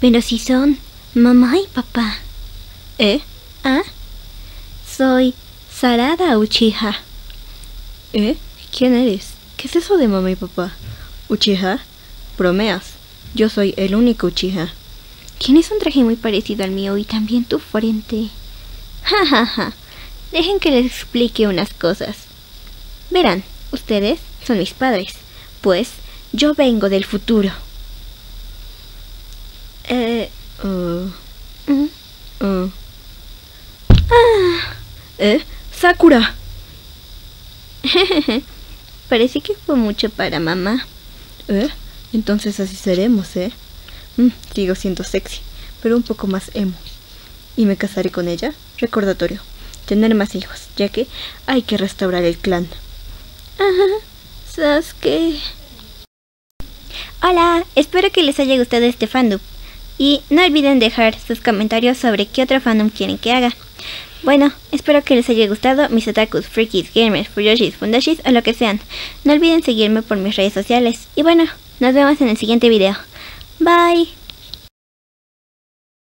Pero si son mamá y papá. ¿Eh? ¿Ah? Soy Sarada Uchiha. ¿Eh? ¿Quién eres? ¿Qué es eso de mamá y papá? ¿Uchiha? Bromeas. Yo soy el único Uchiha. Tienes un traje muy parecido al mío y también tu frente. Ja, ja, ja. Dejen que les explique unas cosas. Verán, ustedes son mis padres, pues yo vengo del futuro. Eh... uh, Mm. uh. ¿Eh? ¡Sakura! Parece que fue mucho para mamá. ¿Eh? Entonces así seremos, ¿eh? Mm, sigo siendo sexy, pero un poco más emo. ¿Y me casaré con ella? Recordatorio. Tener más hijos, ya que hay que restaurar el clan. Ajá, Sasuke. Hola, espero que les haya gustado este fandom. Y no olviden dejar sus comentarios sobre qué otro fandom quieren que haga. Bueno, espero que les haya gustado mis otakus, freakies, gamers, fuyoshis, fundashis o lo que sean. No olviden seguirme por mis redes sociales. Y bueno, nos vemos en el siguiente video. Bye.